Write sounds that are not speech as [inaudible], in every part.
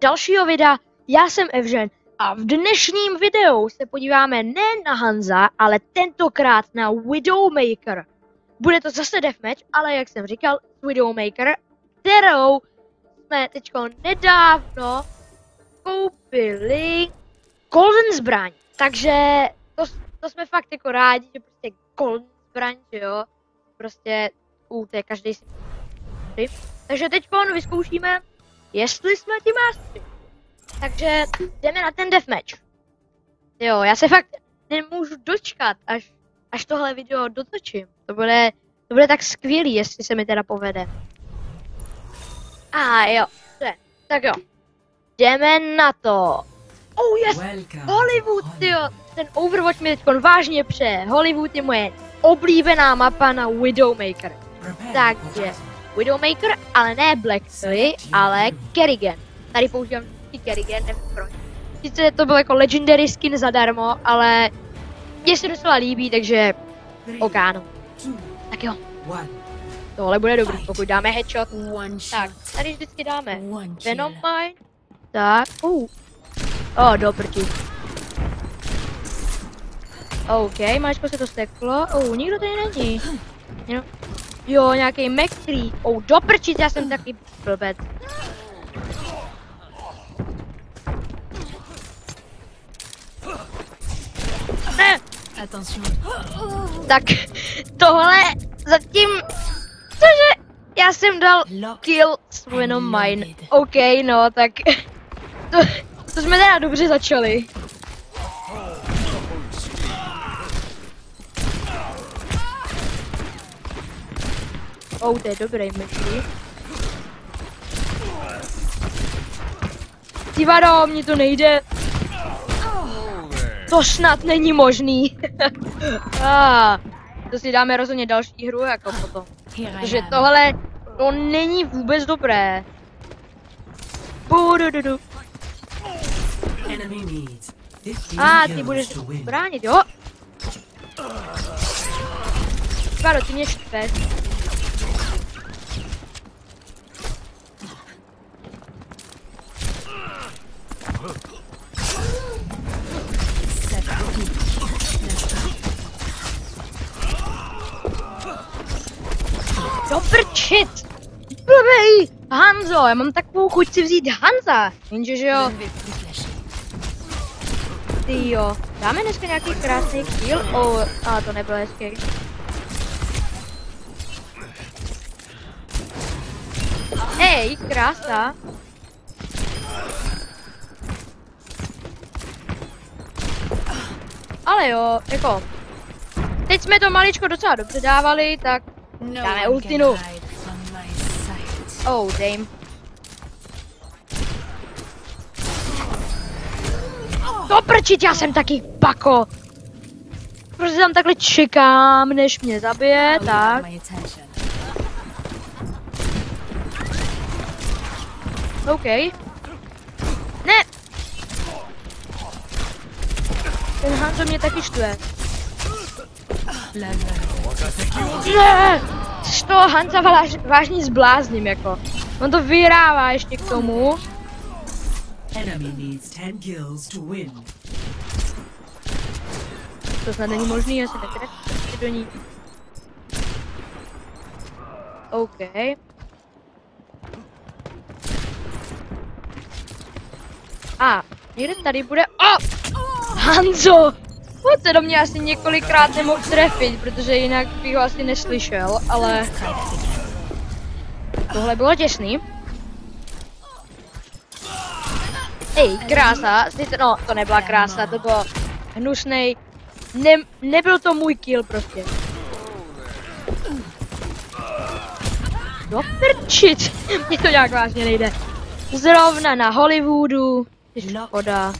dalšího videa. Já jsem Evžen a v dnešním videu se podíváme ne na Hanza, ale tentokrát na Widowmaker. Bude to zase deathmatch, ale jak jsem říkal, Widowmaker, kterou jsme teď nedávno koupili Golden zbraň. Takže to, to jsme fakt jako rádi, že prostě Golden zbraň, že jo, prostě u té každý si takže teď vyzkoušíme, jestli jsme ti mástři. Takže jdeme na ten deathmatch. Jo, já se fakt nemůžu dočkat, až, až tohle video dotočím. To bude, to bude tak skvělý, jestli se mi teda povede. A ah, jo, je. tak jo. Jdeme na to. Oh yes, Hollywood, jo. Ten Overwatch mi teď vážně pře. Hollywood je moje oblíbená mapa na Widowmaker. Takže Widowmaker, ale ne Blackberry, ale Kerrigan. Tady používám vždycky Kerrigan, nevím proč. Sice to byl jako legendary skin zadarmo, ale mně se docela líbí, takže okáno. Tak jo. Tohle bude dobrý, pokud dáme headshot. Tak, tady vždycky dáme Venom Mine. Tak, uh. Oh, dobrý. OK, máčko se to steklo. Oh, nikdo tady není. Jenom Jo, nějaký McCree. Oh, doprčit, já jsem taky blbec. Ne. Tak, tohle zatím, cože, já jsem dal kill s Venom Mine. OK, no, tak [laughs] to, to jsme teda dobře začali. Oh, to je dobrý myší. Ty vado, mně to nejde. To snad není možný. [laughs] ah, to si dáme rozhodně další hru jako potom. Protože tohle, to není vůbec dobré. Budududu. A ah, ty budeš bránit, jo? Vado, ty mě štveš. Prčit! Blbej! Hanzo, já mám takovou chuť si vzít Hanza. Jenže, že jo? Ty jo. Dáme dneska nějaký krásný kill? Oh, a to nebylo hezký. Hej, krása. Ale jo, jako... Teď jsme to maličko docela dobře dávali, tak no dáme ultinu. Oh, damn. To prčit, já jsem taky pako. Prostě tam takhle čekám, než mě zabije, tak. OK. Ne, Ten Hanzo mě taky štve. Ne! Z toho Hanza váž, vážně zblázním jako. On to vyrává ještě k tomu. To snad není možný, já se netrefím do ní. OK. A, někde tady bude... Oh! Hanzo! On se do mě asi několikrát nemohl trefit, protože jinak bych ho asi neslyšel, ale... Tohle bylo těsný. Ej, krása, sice, no, to nebyla krása, to bylo hnusnej. Ne, nebyl to můj kill prostě. Do prčit, mě to nějak vážně nejde. Zrovna na Hollywoodu, škoda.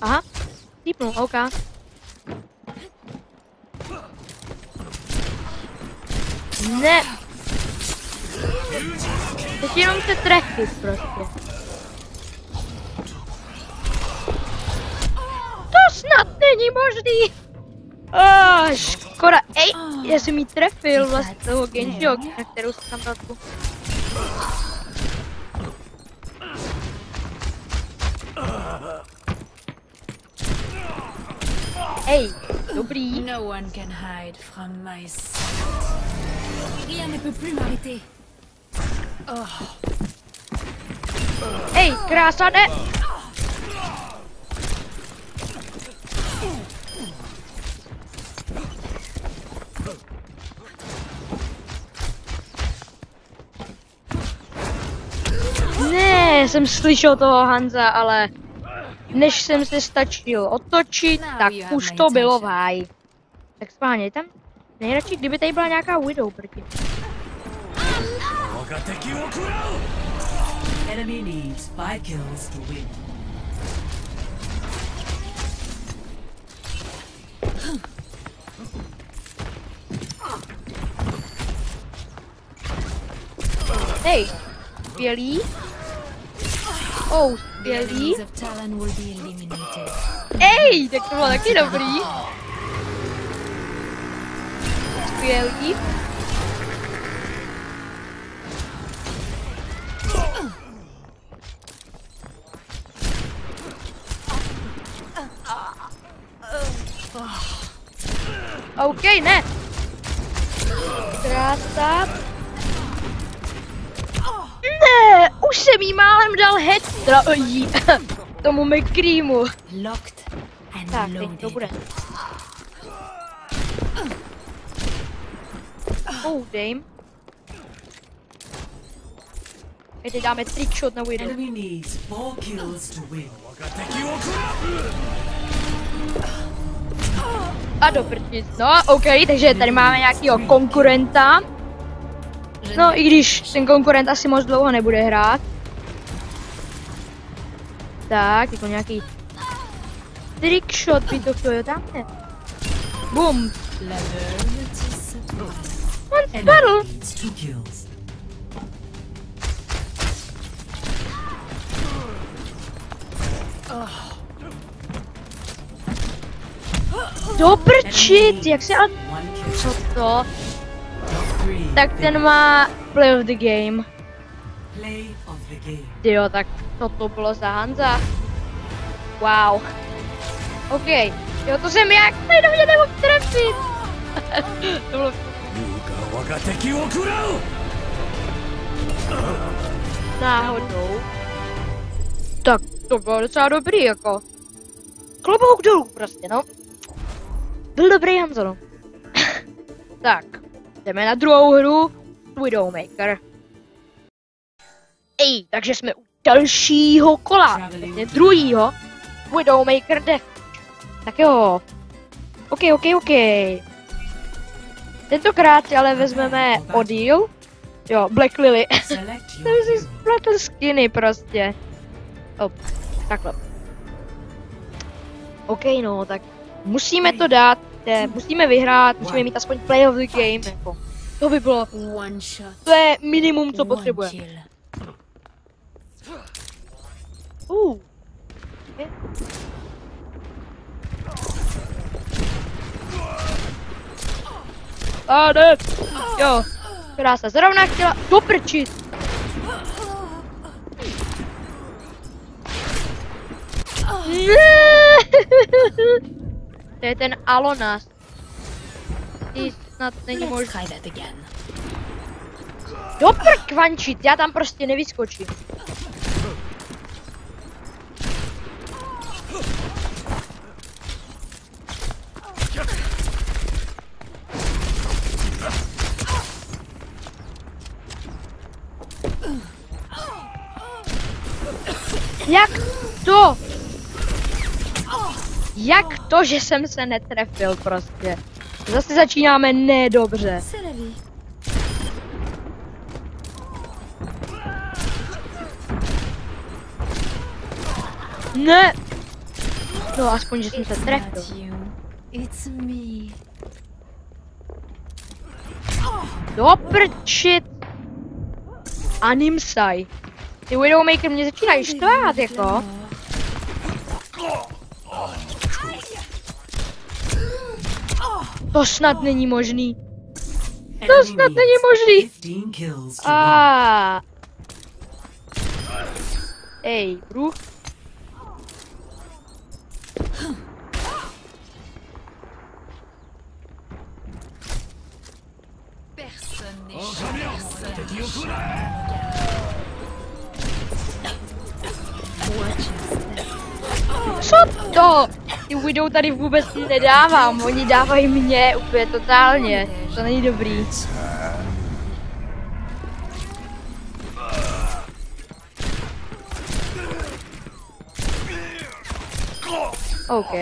Aha, týpnul, OK. Ne. Teď jenom se trefit prostě. To snad není možný. Ah, škoda. Ej, já jsem jí trefil vlastně toho Genjiho, na kterou jsem tam dal tu. Ej, dobrý. No one can hide from my sight. Rien ne peut plus m'arrêter. Ej, krása, ne! Ne, jsem slyšel toho Hanza, ale než jsem se stačil otočit, tak už to bylo v háji. Tak spáně, tam nejradši, kdyby tady byla nějaká Widow proti. Enemy needs five kills to win. Hej, skvělý. Oh, skvělý. Enemies of Talon will be eliminated. Ej, tak to bylo taky dobrý. Skvělý. OK, ne. Už jsem jí málem dal head. Teda, jí, [laughs] tomu McCreamu. Tak, teď to bude. Oh, dame. Teď teď dáme trickshot na Widow. A do prčic. No, OK, takže tady máme nějakýho konkurenta. No, i když ten konkurent asi moc dlouho nebude hrát. Tak, jako nějaký trickshot by to chtěl, jo, tam ne. Bum. On spadl. needs two kills. Do prčit, jak se kill. Co to? Tak ten má play of the game. Play of the game. Jo, tak co to bylo za Hanza? Wow. OK. Jo, to jsem jak tady do mě nemohl trefit. [laughs] to bylo náhodou. Tak to bylo docela dobrý, jako. Klobouk dolů prostě, no. Byl dobrý Hanzo, no. [laughs] tak, jdeme na druhou hru. Widowmaker. Ej, takže jsme u dalšího kola, vlastně druhýho. Widowmaker Death. Tak jo. OK, OK, OK. Tentokrát si ale vezmeme Odil. Jo, Black Lily. Your si spletl skiny prostě. Op, takhle. OK, no, tak musíme to dát, eh, musíme vyhrát, musíme mít aspoň play of the game, jako. To by bylo, One shot. to je minimum, co potřebujeme. Uh. A ne. Jo. Krása, zrovna chtěla doprčit. Ne. To je ten Alonas. Ty snad není možné. that again. Doprkvančit, já tam prostě nevyskočím. Jak to? Jak to, že jsem se netrefil prostě? Zase začínáme nedobře. Ne! No aspoň, že jsem se trefil. It's me. Doprčit! Animsaj. Ty Widowmaker mě začínají štvát, jako. To snad není možný. Enemy snad není možný. 15 kills to win. A. Ej, bruch. Ça. Co to? Ty Widow tady vůbec nedávám, oni dávají mě úplně totálně. To není dobrý. OK.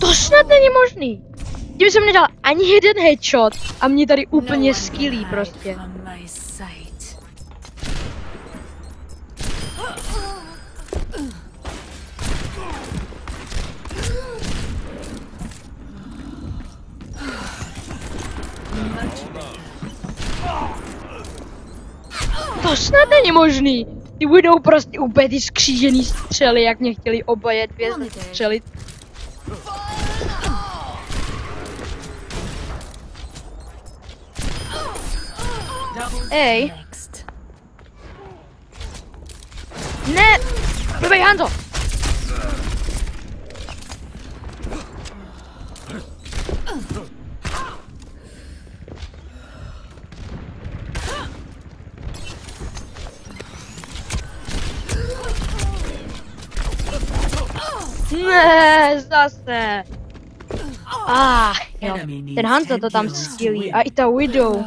To snad není možný. Tím jsem nedal ani jeden headshot a mě tady úplně skillí prostě. To snad není možný. Ty budou prostě úplně ty skřížený střely, jak mě chtěli oboje dvě střelit. Ej, ne! Blbej Hanzo! Ne, zase. Ah, jo. Ten Hanzo 10 to tam win. A i ta Widow.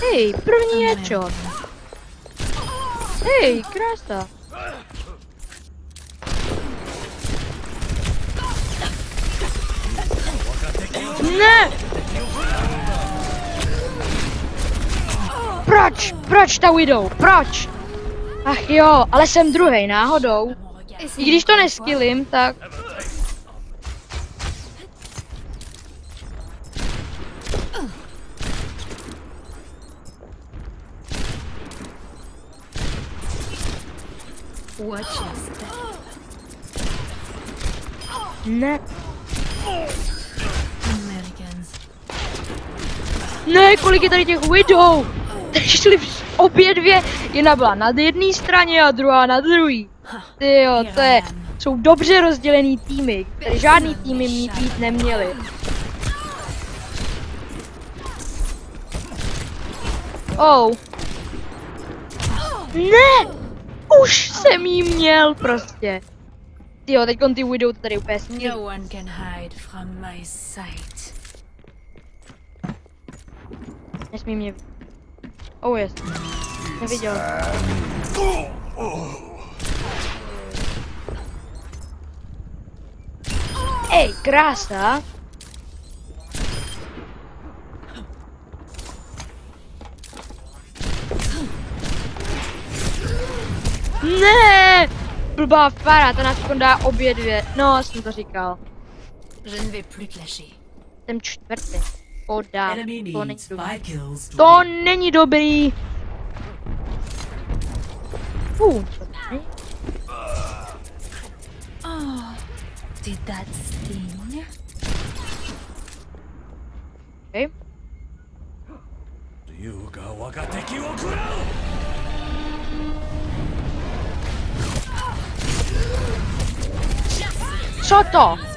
Hej, první headshot. Hej, krása. Ne! Proč? Proč ta Widow? Proč? Ach jo, ale jsem druhý náhodou. I když to neskillím, tak... Ne. Ne, kolik je tady těch Widow? Tady šli obě dvě. Jedna byla na jedné straně a druhá na druhé. Ty jo, to je, jsou dobře rozdělený týmy. Tady žádný týmy mít být neměli. Oh. Ne! Už jsem jí měl prostě. Ty jo, teď ty Widow tady úplně sníl. No one can hide from my sight. Nesmí mě... Oh yes. Neviděl. Ej, krása. Ne! Blbá fara, to nás dá obě dvě. No, jsem to říkal. Je ne vais plus te lâcher. Jsem čtvrtý. O da, to není dobrý. To není dobrý! Fů, Oh, did that sting? Okay. Ryuga wagateki wo kurau! Co?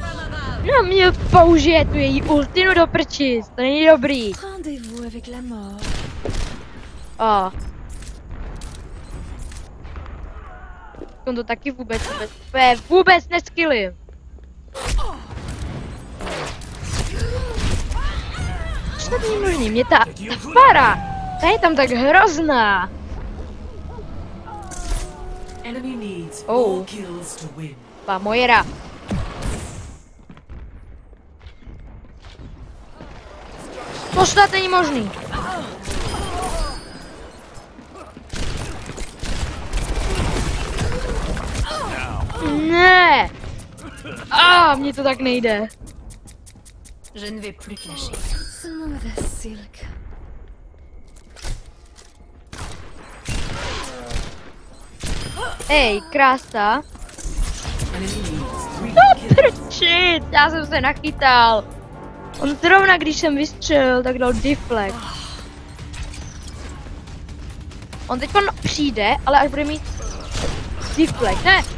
No mě použije tu její ultinu do prčic, to není dobrý. A. On to taky vůbec, vůbec, vůbec, vůbec neskillím. Co to není možný? Mě ta, ta fara, ta je tam tak hrozná. Oh. 4 kills to win. Pa Mojera. To snad není možný. Ne! A mně to tak nejde. Je ne vais plus lâcher. Smooth as silk. Ej, krása. Three No prčit, já jsem se nachytal. On zrovna, když jsem vystřelil, tak dal deflect. On teď přijde, ale až bude mít deflect, ne?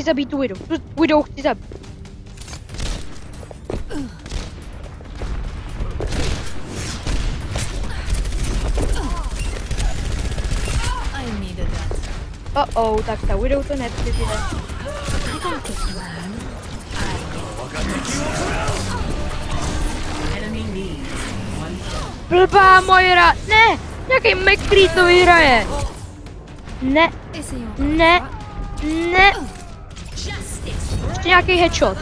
Chci zabít tu Widow. Tu Widow chci zabít. Oh oh, tak ta Widow to nepřežije. Blbá Moira! Ne! Nějaký McCree to vyhraje! Ne, ne, ne! Ještě nějaký headshot.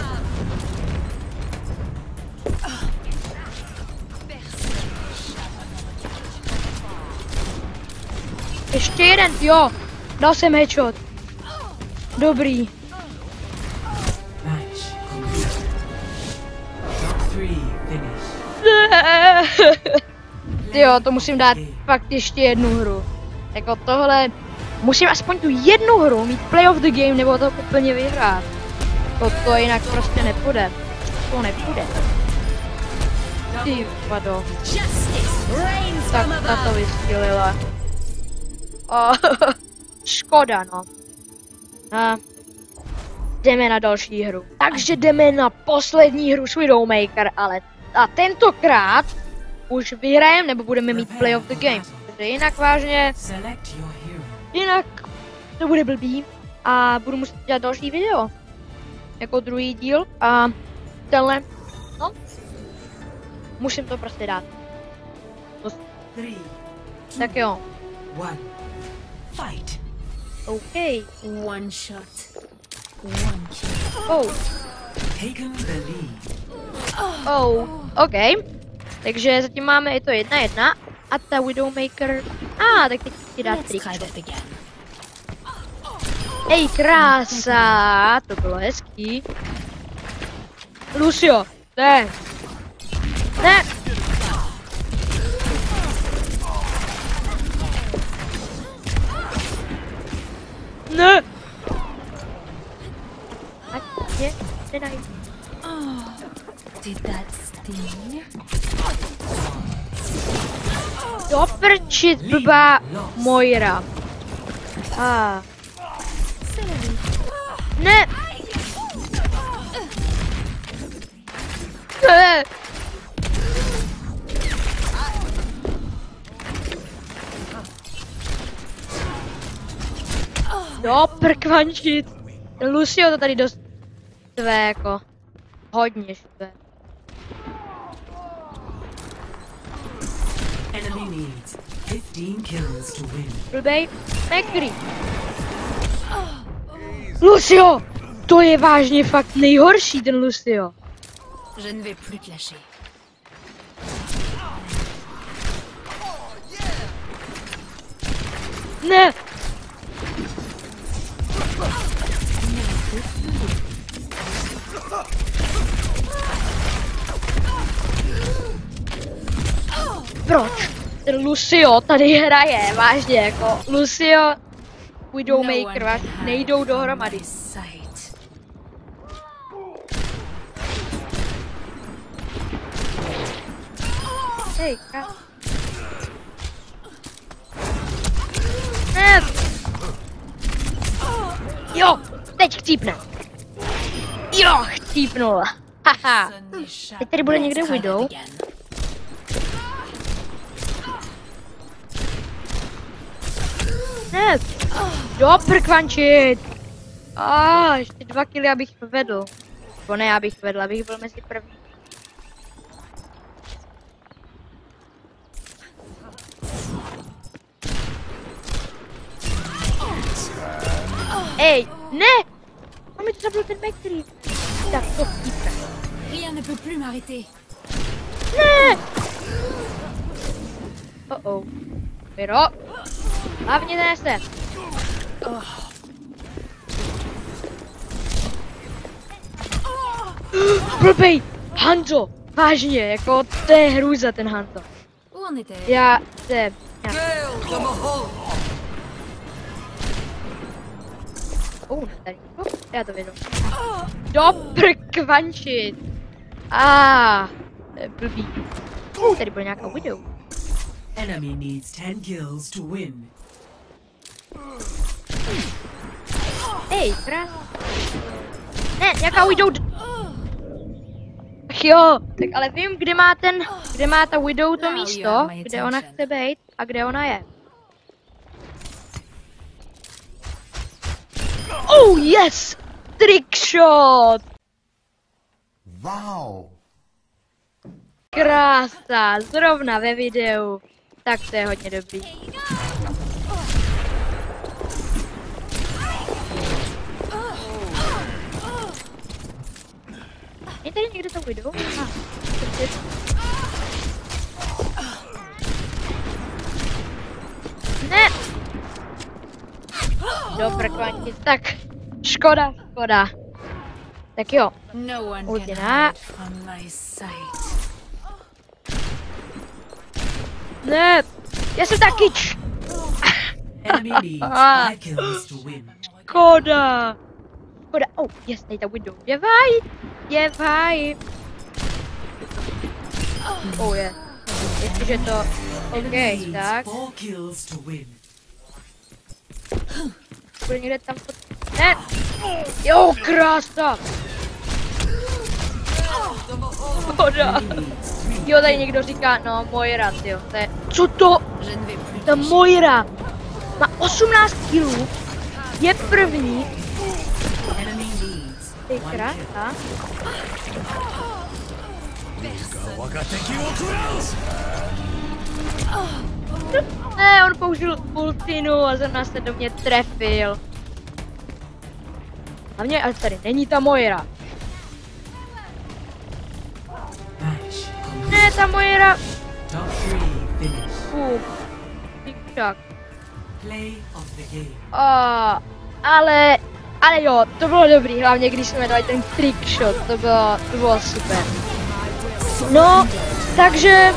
Ještě jeden, jo! Dal jsem headshot. Dobrý. [laughs] Jo, to musím dát fakt ještě jednu hru. Jako tohle, musím aspoň tu jednu hru mít play of the game nebo to úplně vyhrát. To, to jinak prostě nepůjde. To nepůjde. Ty vado. Tak ta to vystřelila. O, [laughs] škoda no. A, jdeme na další hru. Takže jdeme na poslední hru s Widowmaker, ale a tentokrát už vyhrajem nebo budeme mít play of the game. Protože jinak vážně, jinak to bude blbý a budu muset dělat další video. Jako druhý díl a tenhle, no, musím to prostě dát. Three, Tak jo, one. Fight. OK, One shot. One kill. oh, Taken the lead. oh, OK. Takže zatím máme i to jedna jedna a ta Widowmaker, a ah, tak teď ti dát Let's tričko. Ej, krása, to bylo hezký. Lucio, ne. Ne. Ne. Ať je, nedaj. Did that sting? Do prčit, blbá Moira. A. Ne. Ne. Do prkvančit. Lucio to tady dost štve jako. Hodně štve. Enemy needs 15 kills to win. Blbej. McCree. Lucio! To je vážně fakt nejhorší ten Lucio. Je ne vais plus te lâcher. Ne. Proč? Ten Lucio tady hraje, vážně jako Lucio, Widowmaker, vážně, nejdou dohromady. Hej, ka. Ne. Jo, teď chcípne. Jo, chcípnul. Haha. Teď tady bude někde Widow. Ne. Do prkvančit. A ještě dva kily, abych vedl. Nebo ne, abych vedl, abych byl mezi první. Ej, ne! On mi to zabil ten McCree. Tak to pípe. Rien ne peut plus m'arrêter. Ne! Oh oh. Pyro. Hlavně ne se. Blbej! Hanzo! Vážně, jako to je hrůza ten Hanzo. Já se... Já... Oh, tady. Oh, já to vědu. Do prkvančit! A to je blbý. Tady byl nějaká video. Enemy needs 10 kills to win. Ej, krás. Ne, nějaká widow. Ach jo, tak ale vím, kde má ten, kde má ta widow to místo, kde ona chce být a kde ona je. Oh yes! Trick shot! Wow. Krása, zrovna ve videu. Tak to je hodně dobrý. Je tady někdo to videu? Ah, ne! Do prkvanti, tak škoda, škoda. Tak jo, No my sight. ne, já jsem taky č... Enemy [laughs] needs. 5 kills to win. Škoda. Škoda, oh, yes, tady ta window. Je vaj, je vaj. Oh, je. Jestliže to, OK, tak, 4 kills to win. bude někde tam pod... Ne! Jo, krása! 3 Jo, tady někdo říká, no, Moira, jo, to je... Co to? Ta Moira má 18 kilů, je první, needs ty 1 kill. krása. 我が敵を食らう Ne, on použil ultinu a zrovna se do mě trefil. Hlavně, ale tady není ta Moira. Match complete. Ne, ta Moira. Top 3 finish. Fú. TikTok. Play of the game. A, ale, ale jo, to bylo dobrý, hlavně když jsme dali ten trick shot, to bylo, to bylo super. No, takže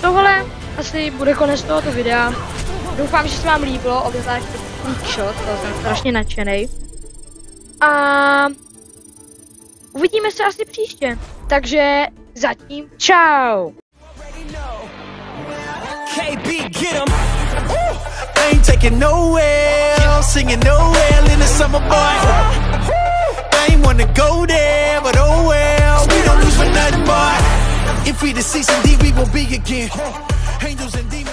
tohle asi bude konec tohoto videa. Doufám, že se vám líbilo, obzvlášť ten trick shot, to jsem strašně nadšený. A uvidíme se asi příště. Takže zatím čau. KB, get him. Ain't taking nowhere, singing nowhere in the summer, boy. I ain't wanna go there, but oh well, we don't lose for nothing, boy. If we the season D, we will be again. Angels and demons.